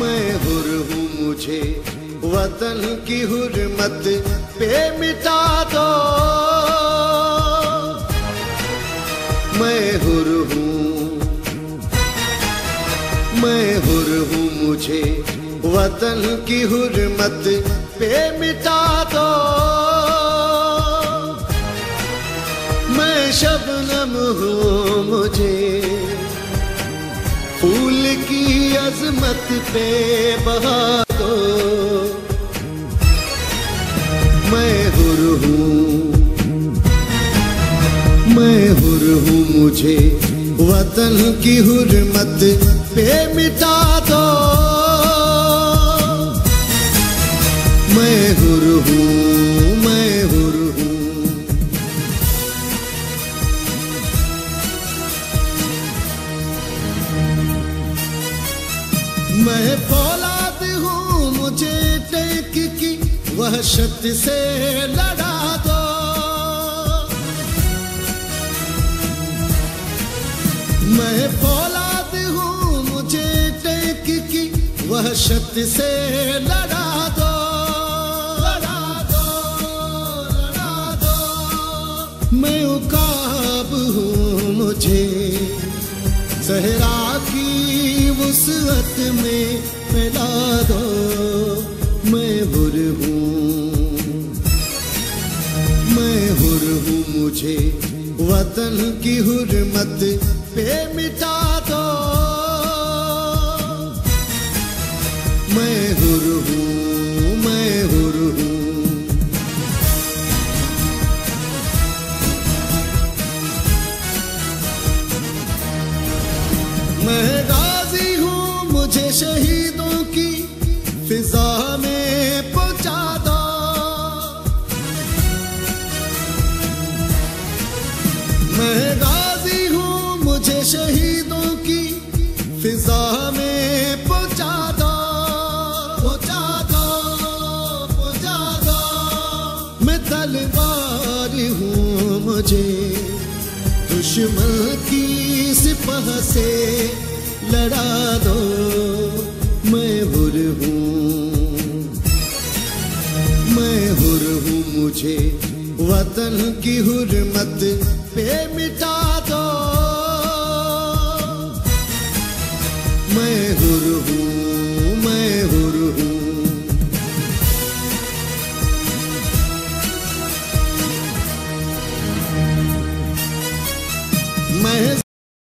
मैं हुर हूँ मुझे। वतन की हुरमत पे मिटा दो। मैं हुर हूँ। मैं हुर हूँ मुझे। वतन की हुरमत पे मिटा अजमत पे बहा दो। मैं हुर हूँ। मैं हुर हूँ मुझे। वतन की हुरमत पे मिटा दो। मैं फौलाद हूँ, मुझे टैंक की वह वहशत से लड़ा दो। मैं फौलाद हूँ, मुझे टैंक की वह वहशत से लड़ा दो। लड़ा दो लड़ा दो। मैं उकाब हूँ, मुझे सहरा वसअत में फैला दो, मैं हुर हूँ। मैं हुर हूँ मुझे, वतन की हुरमत पे मिटा तलवार हूँ मुझे। दुश्मन की सिपह से लड़ा दो, मैं हुर हूँ। मैं हुर हूँ मुझे। वतन की हुरमत पे मिटा दो।